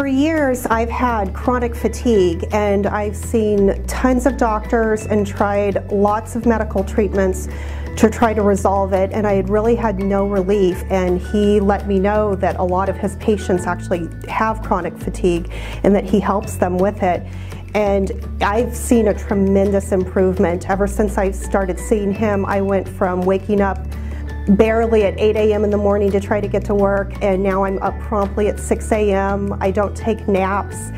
For years, I've had chronic fatigue and I've seen tons of doctors and tried lots of medical treatments to try to resolve it and I had really had no relief and he let me know that a lot of his patients actually have chronic fatigue and that he helps them with it. And I've seen a tremendous improvement. Ever since I started seeing him I went from waking up barely at 8 a.m. in the morning to try to get to work and now I'm up promptly at 6 a.m. I don't take naps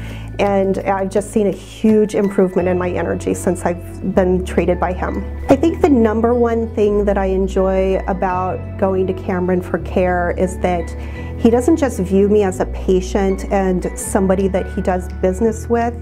and I've just seen a huge improvement in my energy since I've been treated by him. I think the number one thing that I enjoy about going to Cameron for care is that he doesn't just view me as a patient and somebody that he does business with.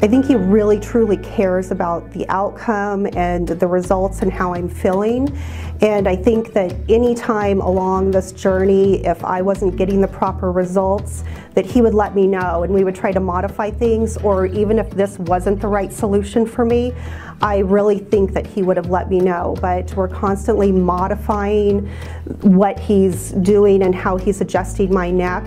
I think he really truly cares about the outcome and the results and how I'm feeling. And I think that any time along this journey, if I wasn't getting the proper results, that he would let me know and we would try to modify things or even if this wasn't the right solution for me, I really think that he would have let me know. But we're constantly modifying what he's doing and how he's adjusting my neck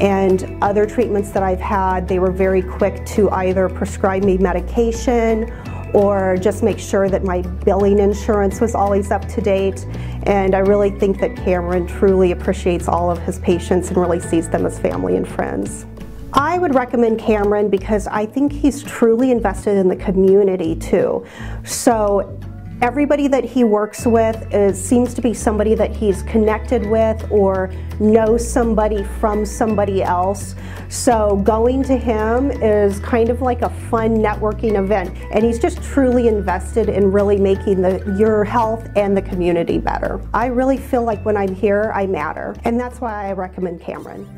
and other treatments that I've had, they were very quick to either prescribe me medication or just make sure that my billing insurance was always up to date. And I really think that Cameron truly appreciates all of his patients and really sees them as family and friends. I would recommend Cameron because I think he's truly invested in the community too. So everybody that he works with is, seems to be somebody that he's connected with or knows somebody from somebody else. So going to him is kind of like a fun networking event and he's just truly invested in really making the, your health and the community better. I really feel like when I'm here, I matter and that's why I recommend Cameron.